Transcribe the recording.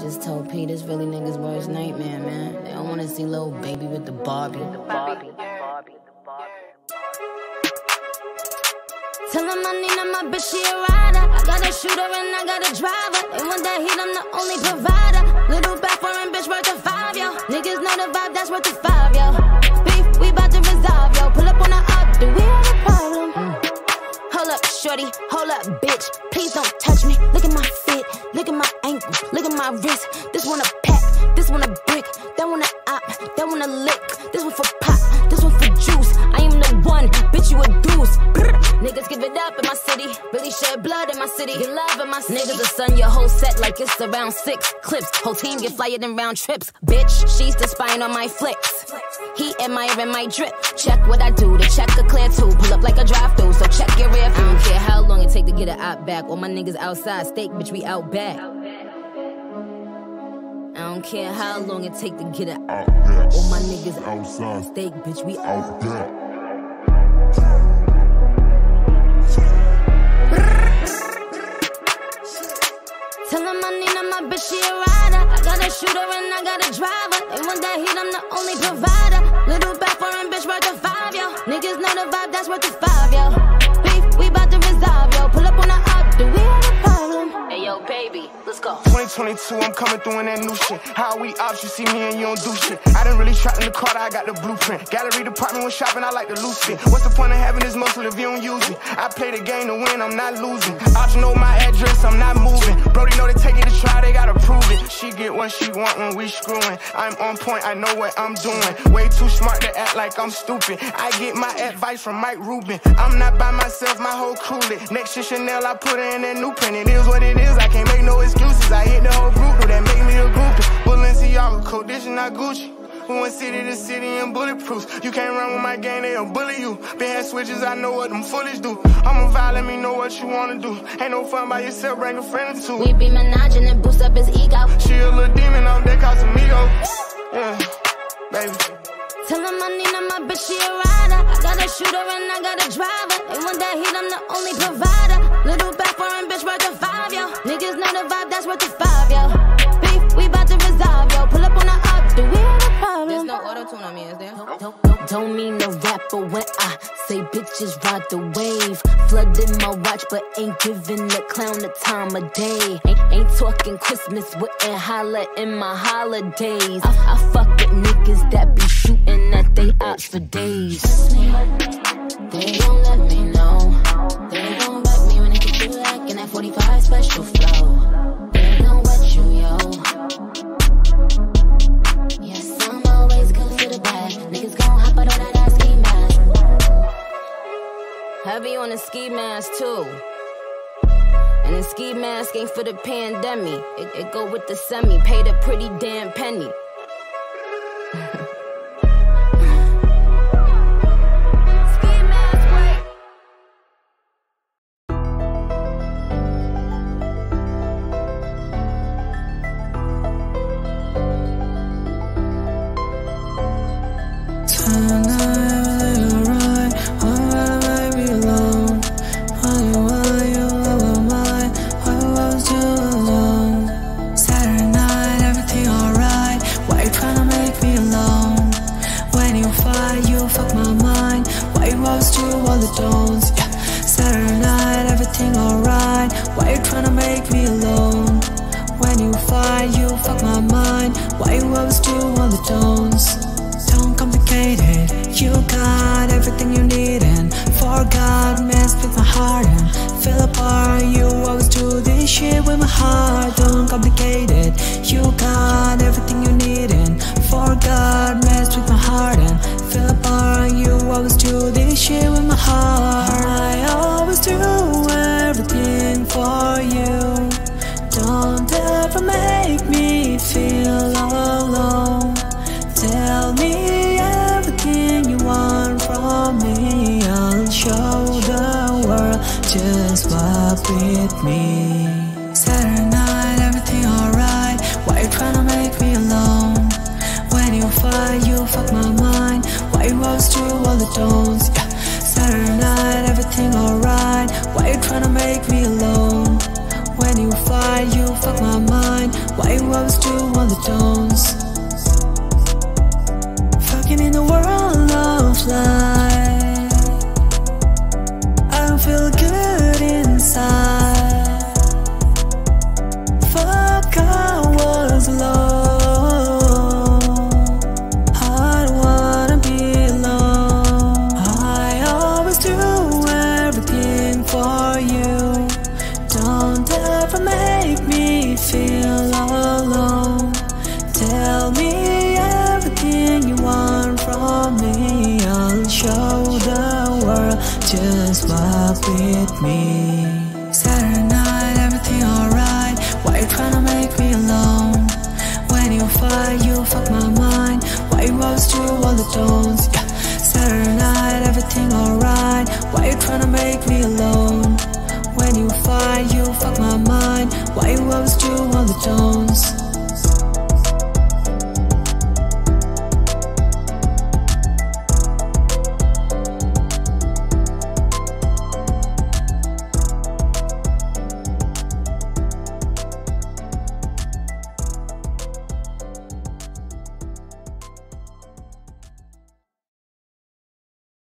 just told Pete this really niggas' worst nightmare, man. They don't wanna see Lil Baby with the Barbie. The Barbie. Tell him I need him, my bitch, she a rider. I got a shooter and I got a driver. They want that heat, I'm the only provider. Little back foreign bitch worth of five, yo. Niggas know the vibe, that's worth of five, my wrist. This one a pack, this one a brick, that one a op, that one a lick. This one for pop, this one for juice. I am the one, bitch, you a deuce. Brr. Niggas give it up in my city, really shed blood in my city. Get love in my city. Niggas will sun your whole set like it's around six clips. Whole team get flyer than round trips. Bitch, she's the spine on my flicks. He admiring my drip. Check what I do, the check a clear too. Pull up like a drive through, so check your rear view. I don't care how long it take to get it out back. All my niggas outside, steak, bitch, we out back. I don't care how long it take to get it out. All my niggas outside, steak, bitch, we out. there. Tell him I need him, my bitch, she a rider. I got a shooter and I got a driver. They want that heat, I'm the only provider. Little back foreign bitch worth of five, yo. Niggas know the vibe, that's worth of five, yo. 2022, I'm coming through in that new shit. How we ops, you see me and you don't do shit. I didn't really trap in the car, I got the blueprint. Gallery department when shopping, I like the lose it. What's the point of having this muscle if you don't use it? I play the game to win, I'm not losing. Ops know my address, I'm not moving. Brody know they take it to try, they gotta prove it. She get what she want when we screwing. I'm on point, I know what I'm doing. Way too smart to act like I'm stupid. I get my advice from Mike Rubin. I'm not by myself, my whole crew lit. Next to Chanel, I put in that new print. It is what it is, I can't make no excuses. Gucci. We went city to city in bulletproofs. You can't run with my gang, they'll bully you. Been had switches, I know what them foolish do. I'm a vibe, let me know what you wanna do. Ain't no fun by yourself, bring a friend or two. We be menaging and boost up his ego. She a little demon on that Casamigo. Yeah, baby. Tell him I need him, my bitch, she a rider. I got a shooter and I got a driver. They want that heat, I'm the only provider. Don't, don't, don't mean to rap, but when I say bitches ride the wave, flooding my watch, but ain't giving the clown the time of day. Ain't, ain't talking Christmas, wouldn't holla in my holidays. I, I fuck with niggas that be shooting at they ops for days. They don't let me know. They gon' wreck me when they get you like in that 45 special flow. Too. And the ski mask ain't for the pandemic. It, it go with the semi. Paid a pretty damn penny. Ski Always do all the don'ts? Don't complicate it. You got everything you need and forgot mess with my heart and fell apart. You always do this shit with my heart. Don't complicate it. You got everything you need and forgot mess with my heart and fell apart. You always do this shit with my heart. I always do with me. Saturday night, everything alright. Why you tryna make me alone? When you fight, you fuck my mind. Why you always do all the don'ts? Yeah. Saturday night, everything alright. Why you tryna make me alone? When you fight, you fuck my mind. Why you always the tones. Fucking in the world of light. Just walk with me. Saturday night, everything alright. Why you tryna make me alone? When you fight, you fuck my mind. Why you always do all the tones? Yeah. Saturday night, everything alright. Why you tryna make me alone? When you fight, you fuck my mind. Why you always do all